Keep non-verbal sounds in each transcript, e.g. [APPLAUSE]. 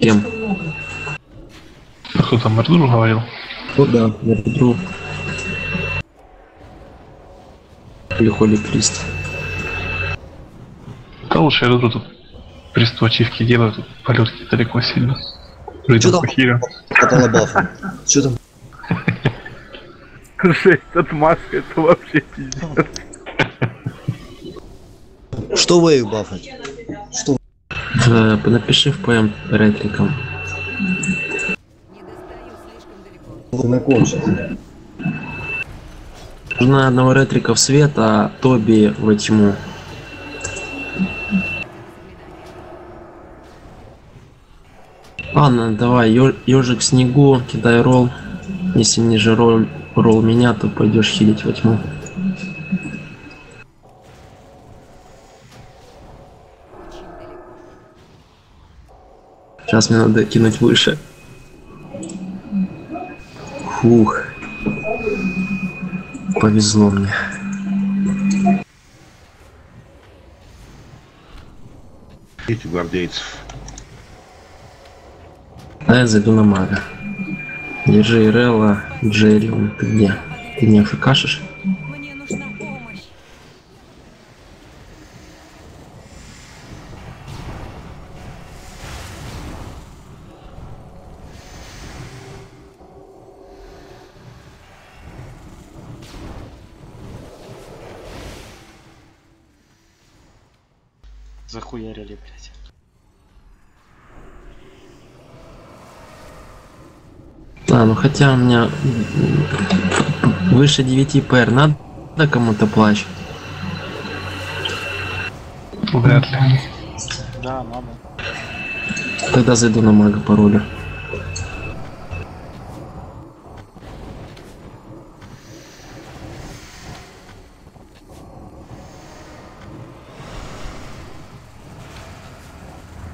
Кем? А Кто там Эрдур говорил? Ну да, Мердру. Или Холи Крист. Да лучше Эрдур тут присту ачивки делают, тут полетки далеко сильно. Чё там? по хилю. Это на бафу. Что там? Жесть, отмазка, это вообще пиздец. Что вы бафать? Э, напиши в ПМ ретриком. сейчас? Нужно одного ретрика в свет, а Тоби во тьму. Ладно, давай, ежик снегу, кидай ролл. Если ниже ролл, ролл меня, то пойдешь хилить во тьму. Сейчас мне надо кинуть выше. Фух. Повезло мне. Эти гвардейцев. А я зайду на мага. Держи Ирелла, Джерриум, ты где? Ты не афкашешь? Хотя у меня выше 9 ПР надо кому-то плащ. Вряд ли. Да, надо. Тогда зайду на мага пароля.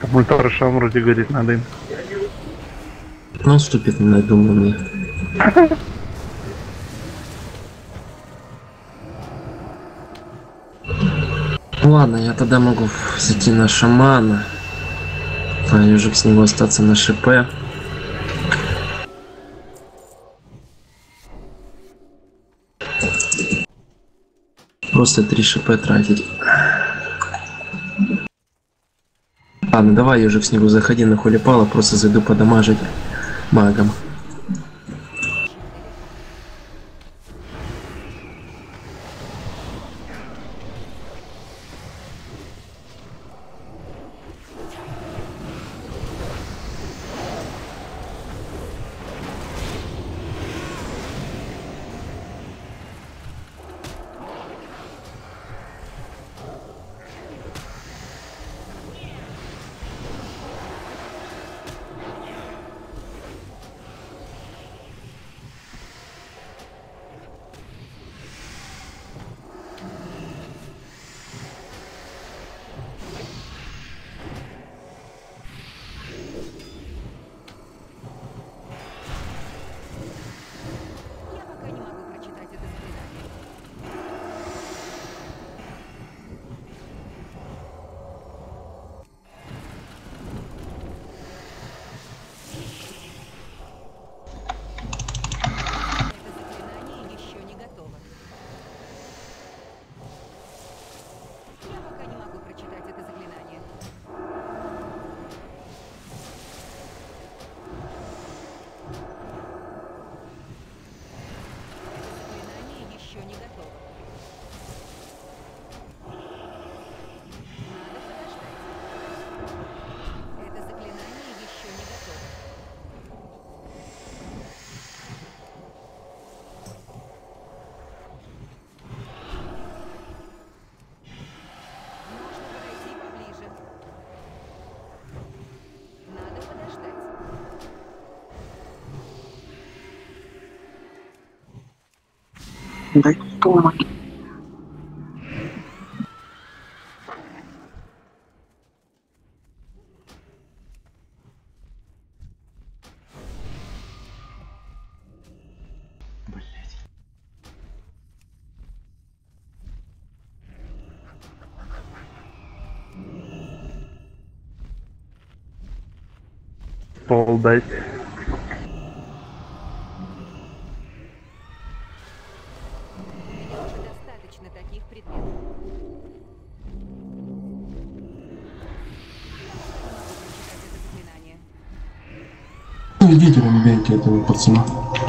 Там ультраша вроде говорит, надо им. На мне. Ну Ладно, я тогда могу зайти на шамана. А ежик с него остаться на ШП. Просто три ШП тратить. Ладно, давай, ежик с него заходи на холипала, просто зайду подамажить магом. Я пока не могу прочитать это заклинание. Это заклинание еще не готово. Я пока не могу прочитать это заклинание. Заклинание еще не готово. Надо подождать. Это заклинание еще не готово. Можно подойти поближе. Надо подождать. Блядь. Пол дайте. Идите там, бейте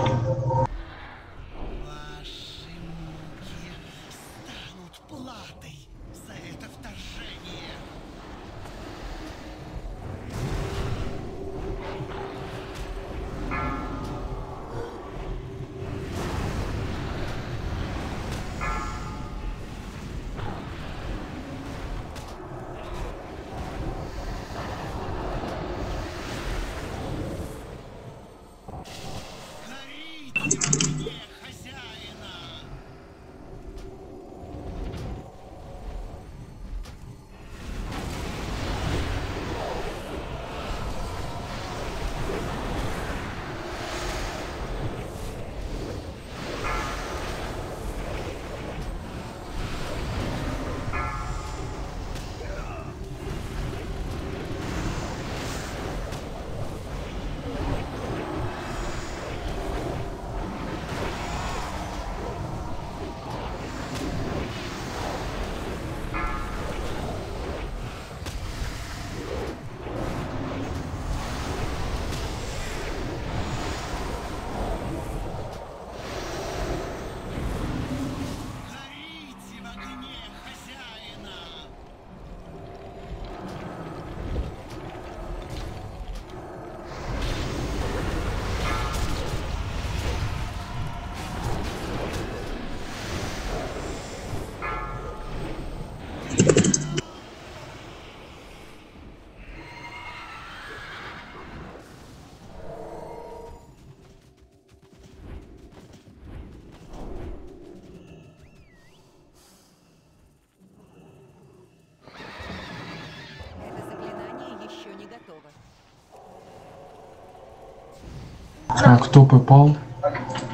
А кто попал?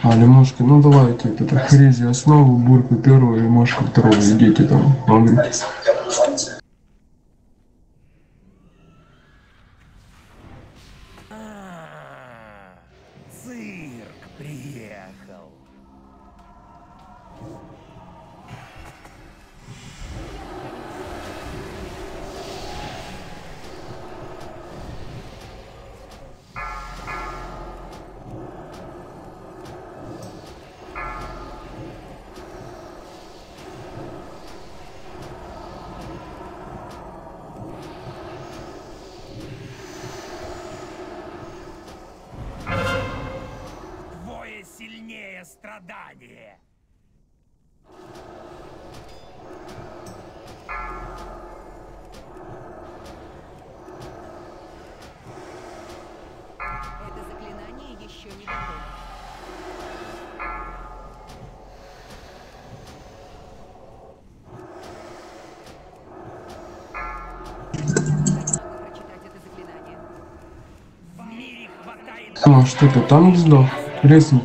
А, лимошка, ну давайте, это так хрези основу, бурку первую, лимошка вторую, идите там, могите. Цирк приехал. А что ты там сдох? Резни.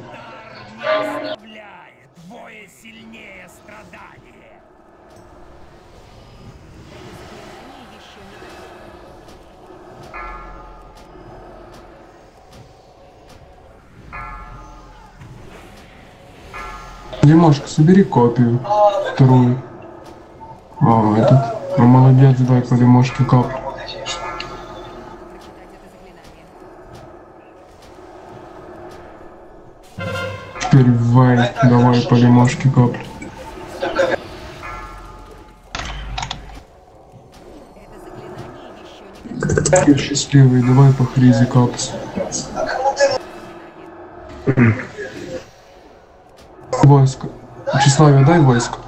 Димашка, собери копию. Вторую. А, этот. Ну, молодец, дай по лимошке кап. Теперь Вай, давай по лимошке не. Ты счастливый, давай по хризе капс. Войско. Вячеславе, дай войско.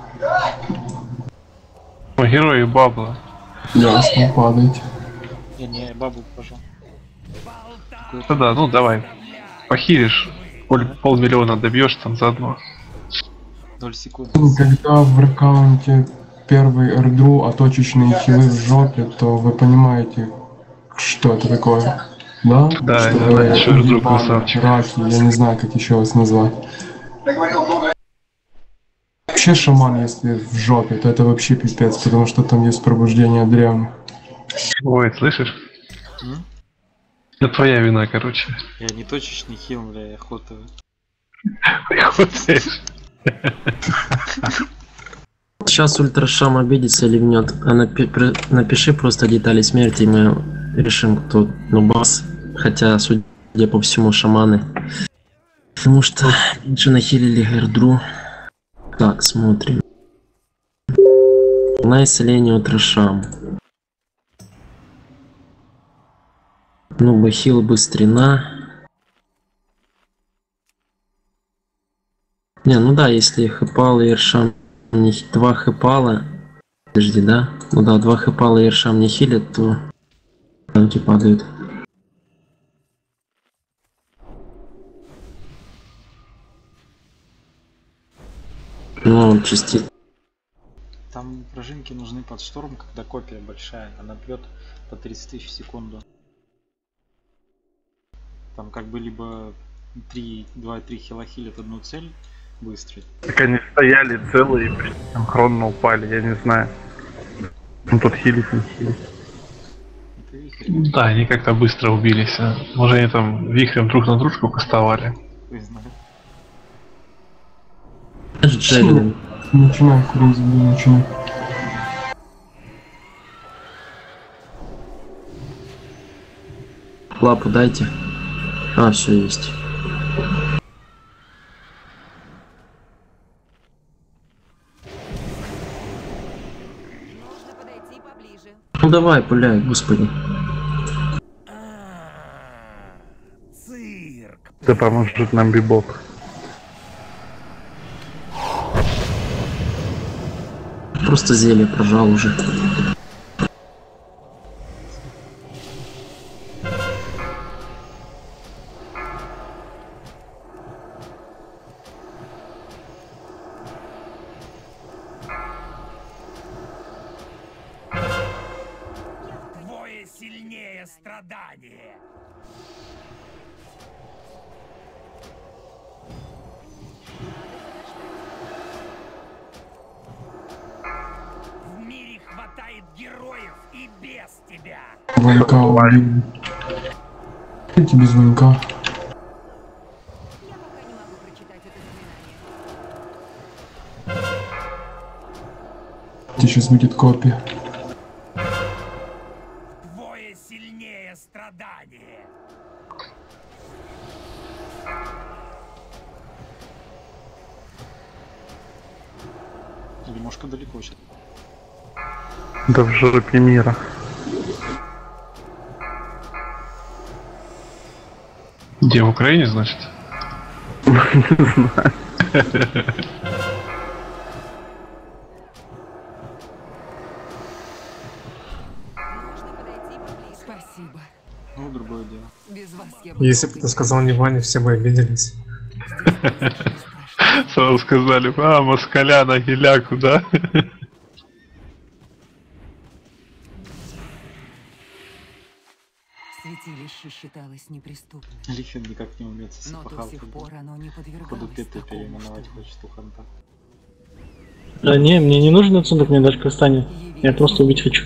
О, герои бабла. Ясно, падайте. Я не бабу пожал. Да да, ну давай. Похилишь, пол, полмиллиона добьешь там заодно. 0 секунд. Когда в аккаунте первый эрдру, а точечные хилы в жопе, то вы понимаете, что это такое. Да? Да, Что это вы еще эрдру ебаные красавчик. раки, я не знаю, как еще вас назвать. Вообще шаман, если в жопе, то это вообще пипец, потому что там есть пробуждение древних. Ой, слышишь? Это твоя вина, короче. Я не точечный хил, бля, я охотовый. Приходишь. Сейчас ультрашам обидится или нет. А напи- напиши просто детали смерти, и мы решим, кто нубас. Хотя, судя по всему, шаманы. Потому что же нахилили Гердру. Так, смотрим. На исцеление ультрашам. Ну, бахил быстрина. Не, ну да, если хэпал и Иршам не два хэпала. Подожди, да? Ну да, два хэпала и Иршам не хилят, то танки падают. Ну, частиц. Там пружинки нужны под шторм, когда копия большая. Она бьет по 30 тысяч в секунду. Там как бы либо 3, 2-3 хила хилят одну цель быстро. Так они стояли целые и синхронно упали, я не знаю. Ну тут хилить не хилить. Это вихрь, Да, они как-то быстро убились. а. Может они там вихрем друг на дружку кастовали. не знаю. Начинай курить, начинай. Лапу дайте. А, все есть. Ну давай, пуляй, господи. Да поможет нам бибоп. Просто зелье прожал уже. И без тебя. Ванька убили. Эти без заклинание. Тебе сейчас будет копия. Да в жопе мира. Где, в Украине, значит? Подойти поближе. Спасибо. Ну, другое дело. Без вас я бы Если бы ты сказал не Ваня, все бы обиделись. Сразу сказали, а, москаля на геляку, да? Святилище считалось неприступным. Лихин никак не умеет Но до сих пор оно не подвергалось такому переименовать штурму. хочет у Ханта. Да не, мне не нужен отсюда, мне даже кастанет. Я просто убить хочу.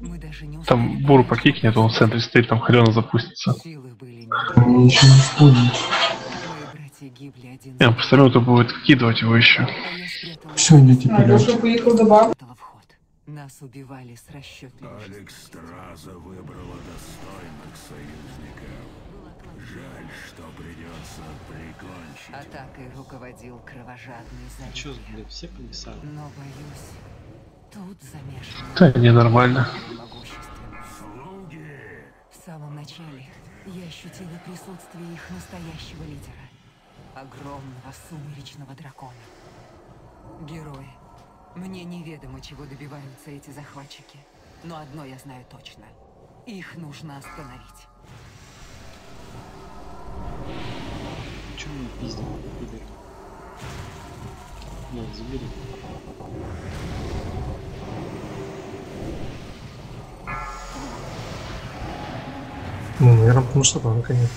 Мы даже не Там бур покикнет, он в центре стоит, там хрена запустится. Не Я представляю, кто будет кидывать его еще. а я спряталась Все, идите пилять. Нас убивали с расчетливостью. Алекстраза выбрала достойных союзников. Жаль, что придется прикончить. Атакой руководил кровожадный А чё, Зарик. блядь, все повисали? Но боюсь, тут замешан Да, ненормально. Слуги! В самом начале я ощутила присутствие их настоящего лидера. Огромного сумеречного дракона. Герои. Мне неведомо, чего добиваются эти захватчики. Но одно я знаю точно. Их нужно остановить. Чё мы пиздим, пидор? Блядь, забери. Ну, наверное, потому что танка нет.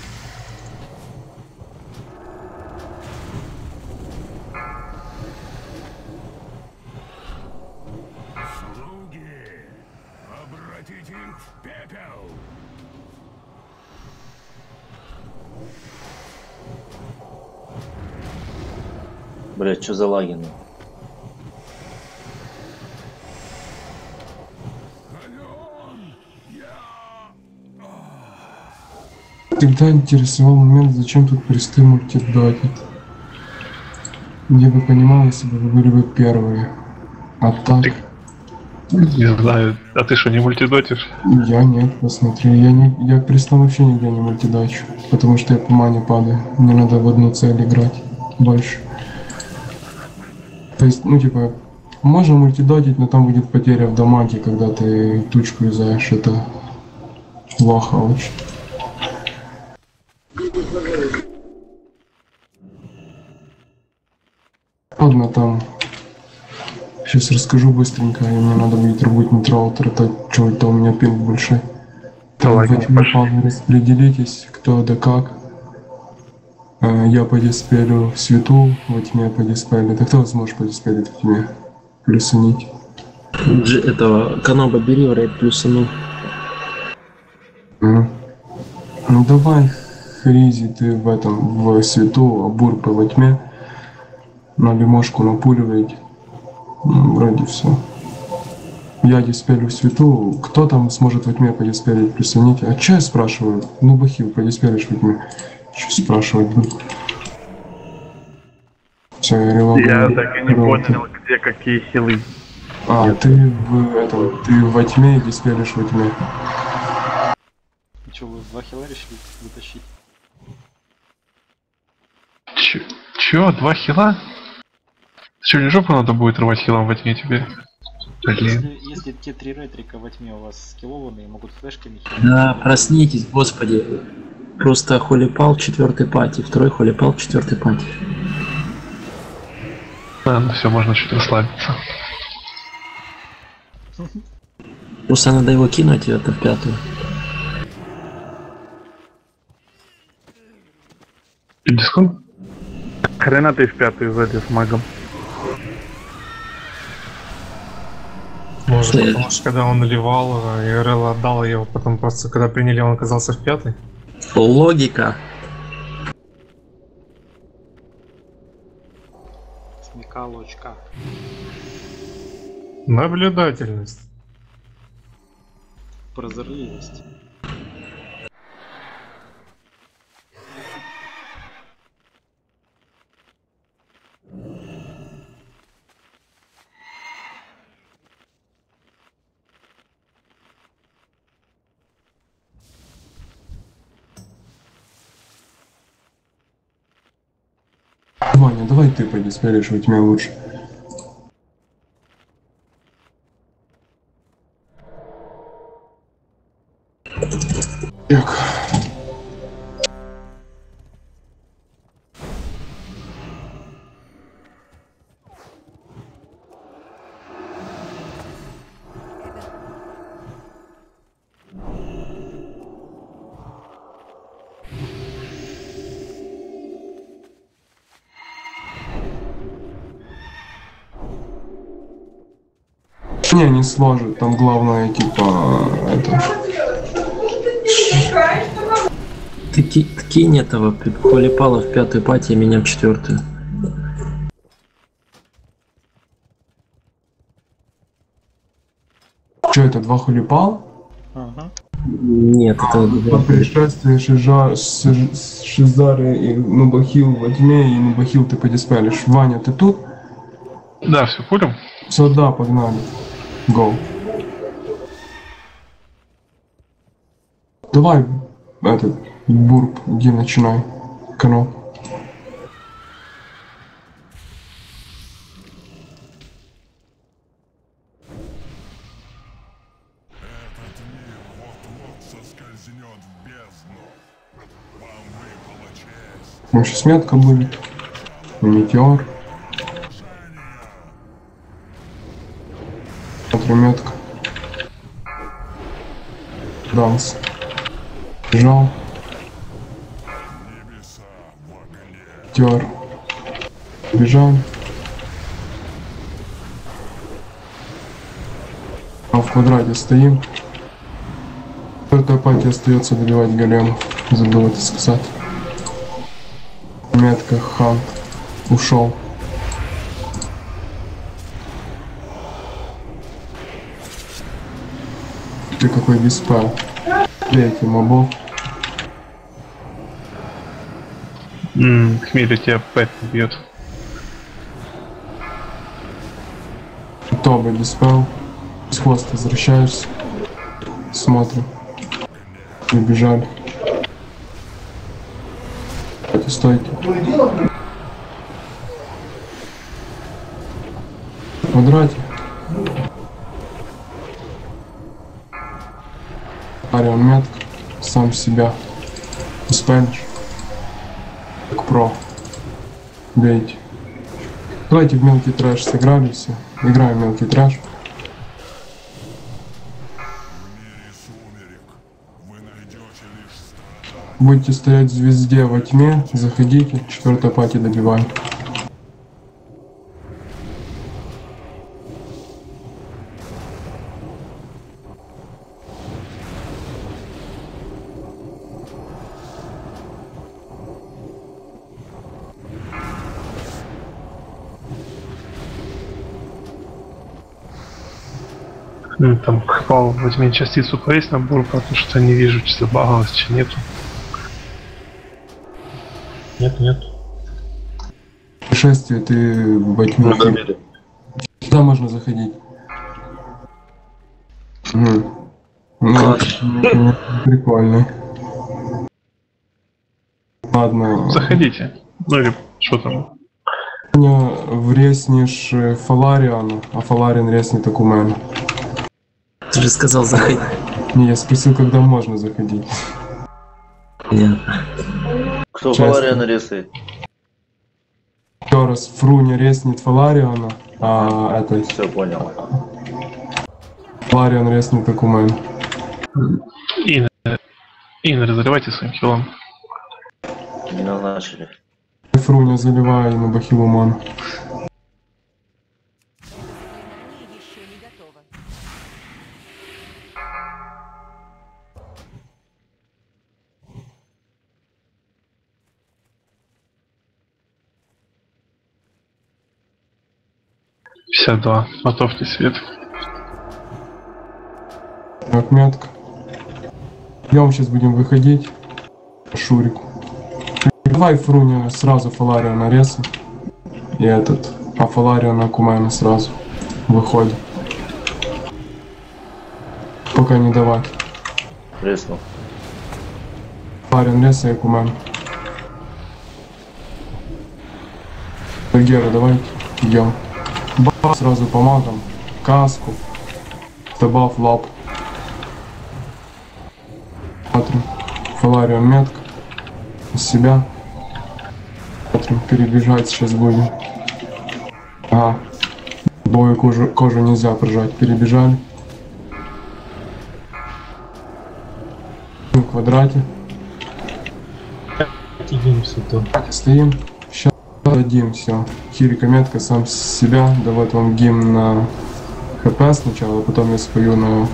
Что за лаги? ну? Всегда интересовал момент, зачем тут присты мультидотит. Я бы понимал, если бы вы были бы первые. А так, Не знаю, а ты что, не мультидотишь? я нет, посмотри, я не, я пристал вообще нигде не мультидачу, потому что я по мане падаю. Мне надо в одну цель играть больше. То есть, ну типа, можно мультидотить, но там будет потеря в дамаге, когда ты тучку юзаешь, это плохо очень. Ладно, там. Сейчас расскажу быстренько, и мне надо будет работать роутер, это что-то у меня пинг большой. Там пошли. паузу, распределитесь, кто да как. Э, Я по диспелю в свету, во тьме по диспелю. Ты кто сможешь по диспелить в тьме? Плюсанить. Дж- этого Каноба бери в рейд плюсану. Мгм. Ну давай, Хризи, ты в этом, в свету, а бурпы во тьме. На лимошку напуливаете. М, Вроде все. Я диспелю в свету. Кто там сможет во тьме подиспелить? Плюсаните. А че я спрашиваю? Ну, бахил, подиспелишь во тьме. Че спрашивать буду? Все, я релогаю. Я так и не роутер. понял, где какие хилы. А, ты в этом, ты во тьме и диспелишь во тьме. Что, вы два хила решили вытащить? Ч- Чё, два хила? Че, не жопу надо будет рвать хилом во тьме тебе? Блин. Если, если те три ретрика во тьме у вас скиллованные, могут флешками хилить. Да, проснитесь, господи. Просто холипал четвертый пати, второй холипал четвертый пати. А, ну все, можно чуть расслабиться. Просто надо его кинуть, и это в пятую. Дискон? Хрена ты в пятую сзади с магом. Может, потому что когда он наливал, э, ИРЛ отдал его, потом просто, когда приняли, он оказался в пятой. Логика. Смекалочка. Наблюдательность. Прозорливость. Ваня, давай ты подиспелишь во тьме лучше. Сложит, там главное, типа, это... Ты, ты кинь этого холипала в пятую пати, а меня в четвертую. Что это, два хулипал? Ага. Нет, это... По пришествии Шижа, Шиж- Шизары и Нубахил во тьме, и Нубахил ты подиспелишь. Ваня, ты тут? Да, все, пулем? Все, да, погнали. Гоу. Давай, этот, бурп, иди начинай. Канал. Ну, сейчас метка будет. Метеор. Смотри, метка. Данс. Жал. Метеор. Бежали. А в квадрате стоим. Четвертая пати остается добивать големов. Забыл это сказать. Метка Хант. Ушел. Ты какой диспел. Бейте мобов. Ммм, хмель тебя Пэт бьет. Тоба диспел. С хвоста возвращаешься. Смотрим. Прибежали. Стойте, стойте. Квадрате. Арион метк. Сам себя. Диспелишь. Как про. Бейте. Давайте в мелкий трэш сыграли все. Играем в мелкий трэш. Будете стоять в звезде во тьме, заходите, четвертая пати добиваем. Там попал возьми частицу повесь на бур, потому что не вижу, чи забагалось, чи нету. Нет, нет. Путешествие ты во тьме. Сюда можно заходить. Мгм. Ну, прикольно. Ладно. Заходите. Ну или что там? Вреснешь Фалариана, а Фалариан резнет Акумена. Ты же сказал заходи. Не, я спросил, когда можно заходить. Понятно. Кто Часто. Фалариана рисует? Еще раз, Фруня резнет Фалариана, а это Все понял. Фалариан резнет Акумена. И, и не разрывайте своим хилом. Не назначили. Фруня заливай на Бахилуман. 52. Готовьте свет. Отметка. Идем, сейчас будем выходить. Шурик. Давай Фруня сразу Фаларио на И этот. А Фаларио на Кумайна сразу. Выходит. Пока не давай. Реснул. Фаларио на Реса и Кумайна. Гера, давай идем. Сразу по магам. Каску. Добав лап. Смотрим. Фаларион метка. Из себя. Смотрим, перебежать сейчас будем. Ага. Бою кожу, кожу нельзя прожать. Перебежали. В квадрате. Идем сюда. Стоим. Дадим все. Хирика метка сам себя. Да вот вам гимн на хп сначала, потом я спою на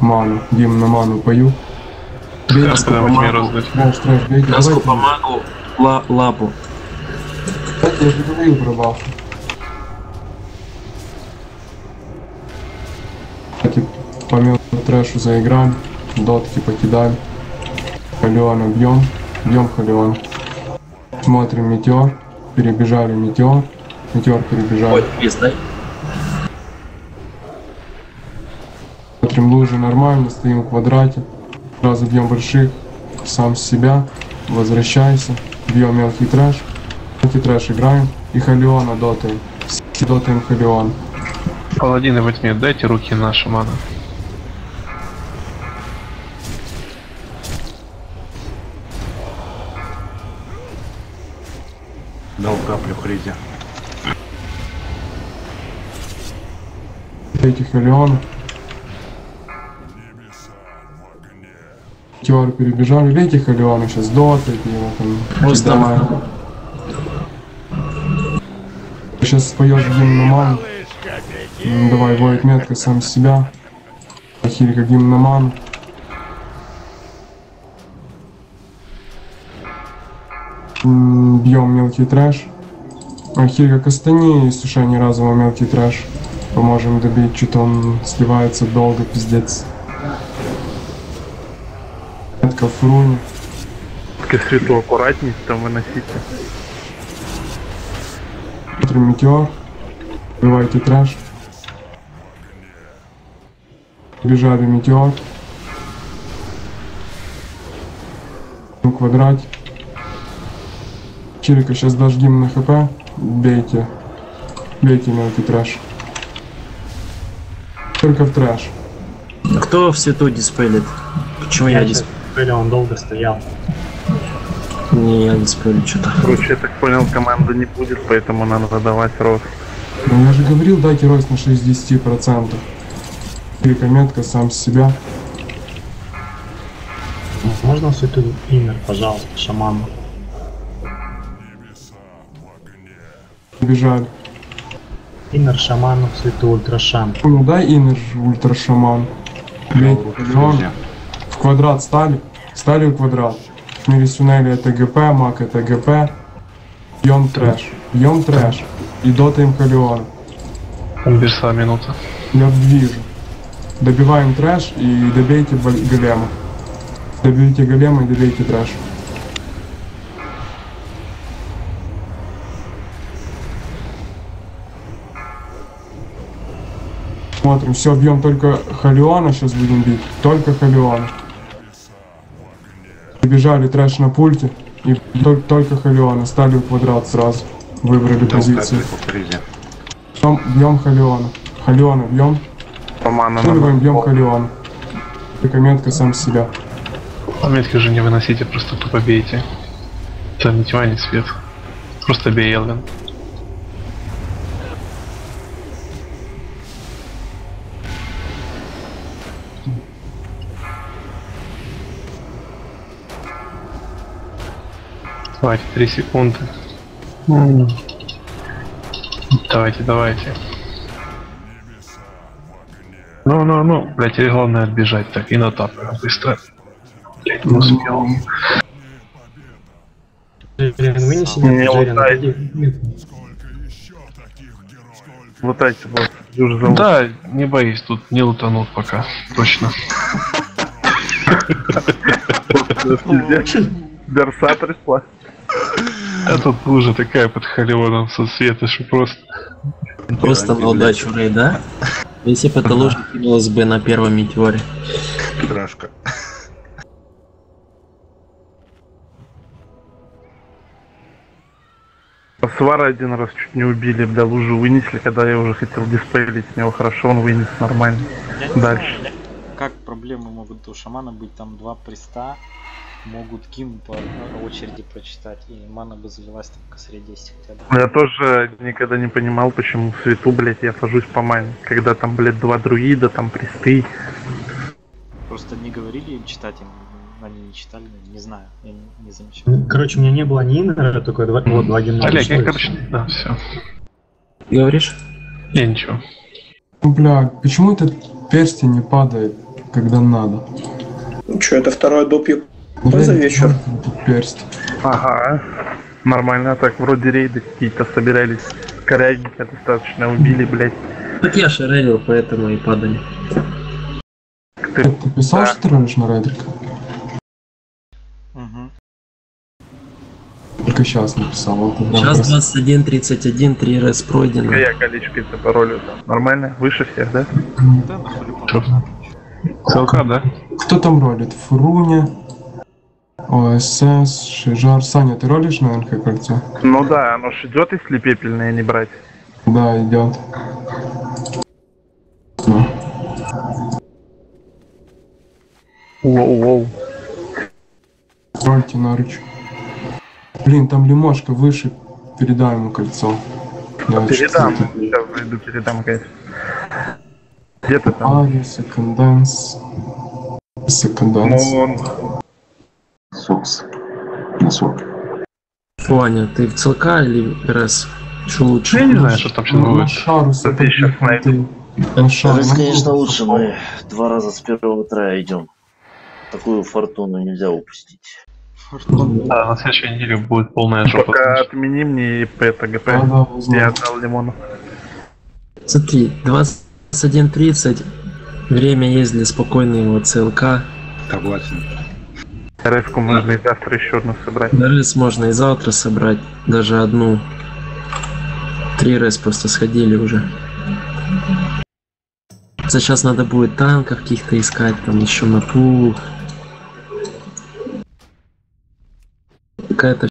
ману. Гимн на ману пою. Бейте, раздать. Трэш, трэш, бейте, Каску давайте. по магу, ла- лапу. Кстати, я же говорил про бафы. Кстати, по мелкому трэшу заиграли, дотки покидали. Халиона бьем, бьем Халиона. Смотрим метеор, перебежали метеор, метеор перебежали. Ой, есть, да? Смотрим лужи нормально, стоим в квадрате. Сразу бьем больших, сам с себя, возвращайся, бьем мелкий трэш. Мелкий трэш играем и Халиона дотаем. Дотаем Халион. Паладины во тьме, дайте руки на шамана. Эти Халиона. Метеоры перебежали. Видите Халиона сейчас дотает его там. Просто кидает. Сейчас споешь гимн на ману. М, Давай, воет метка сам себя. Ахирика гимн на ману. М, Бьем мелкий трэш. Ахилька Кастани и сушение разума мелкий трэш. Поможем добить, что-то он сливается долго, пиздец. Метка Фруни. Свету аккуратней там выносите. Смотрим метеор. Убивайте трэш. Бежали метеор. Ну, квадрат. Чирика сейчас дождим на хп. Бейте. Бейте мелкий трэш. Только в трэш. Кто в свету диспелит? Почему я диспелю? Или он долго стоял. Не, я диспелю что-то. Короче, я так понял, команды не будет, поэтому надо давать рост. Ну я же говорил, дайте рост на 60%. Чирика метка сам с себя. Можно свету Иннер, пожалуйста, шаману? Бежали. Иннер, шаману в свету ультрашам. Ну дай инер ультра шаман. Бейте Леон. В квадрат стали. Стали в квадрат. Мирисюнели это ГП, мак это ГП. Бьем трэш. Бьем трэш. И дотаем Халиона. Берса минута. Я движу. Добиваем трэш и добейте голема. Добейте голема и добейте трэш. Смотрим, все, бьем только Халиона, сейчас будем бить. Только Халиона. Побежали трэш на пульте. И тол- только Халиона. Стали в квадрат сразу. Выбрали Дал позицию. Бьем, бьем Халиона. Халиона бьем. Вкидываем, бьем Халиона. Только метка сам себя. А метки уже не выносите, просто тупо бейте. Там ни тьма, ни свет. Просто бей Элвин. Давайте, 3 секунды. Давайте, давайте. Ну, ну, ну, блять, теперь главное отбежать так и на тап быстро. Блять, не успел. Не. Лутайте, зовут. Да, не боись, тут не утонут пока. Точно. [LAUGHS] Берса пришла. А тут лужа такая под халионом со света, что просто. Просто на удачу рейд, да? [LAUGHS] Если бы эта лужа кинулась бы на первом метеоре. Крашка. Свара один раз чуть не убили, бля, лужу вынесли, когда я уже хотел диспейлить с него. Хорошо, он вынес нормально. Я Дальше. знаю, как проблемы могут у шамана быть, там два приста, могут ким по очереди прочитать, и мана бы залилась там к среди 10 хотя бы. Я тоже никогда не понимал, почему в свету, блядь, я сажусь по мане. Когда там, блядь, два друида, там присты. Просто не говорили им читать, им, они не читали, не знаю, я не, не замечал. Короче, у меня не было ни Иннера, только два, вот, два гимна. Олег, я, короче, да, все. Говоришь? Я ничего. Ну, Бля, почему этот перстень не падает, когда надо? Ну что, это второе допью За вечер. Перстень. Ага. Нормально, а так вроде рейды какие-то собирались. Корягника достаточно убили, блядь. Так я шарелил, поэтому и падали. Ты писал, что ты ролишь на Редрика? Угу. Только сейчас написал. Вот, прям Сейчас просто- 21.31, 3 раз пройдено. Я колечко по паролю. Нормально? Выше всех, да? Да, на? СЛК, да? Кто там ролит? Фруня, ОСС, Шижар. Саня, ты ролишь на НХ кольце? Ну да, оно ж идет, если пепельное не брать. Да, идет. Ну, Воу-воу. рольте Норвич. Блин, там лимошка выше. Передай ему кольцо. Да, Передам. Сейчас зайду, передам, конечно. Где ты там? Ари, секонданс. Секонданс. Ну, он... Сокс. Носок. Ваня, ты в ЦЛК или РС? Что лучше? Я не знаю, что там сейчас будет. шару Да ты щас найду. Рыс, на конечно, лучше. Мы два раза с первого трая идем. Такую фортуну нельзя упустить. Да, на следующей неделе будет полная жопа. Только отмени мне ИП ТГП. Да, да, возьму. Я отдал лимону. Смотри, 21.30, время есть для спокойной его ЦЛК. Согласен. РФ-ку можно и завтра еще одну собрать. РС можно и завтра собрать, даже одну. Три РС просто сходили уже. Сейчас надо будет танков каких-то искать, там еще на пул. Какая-то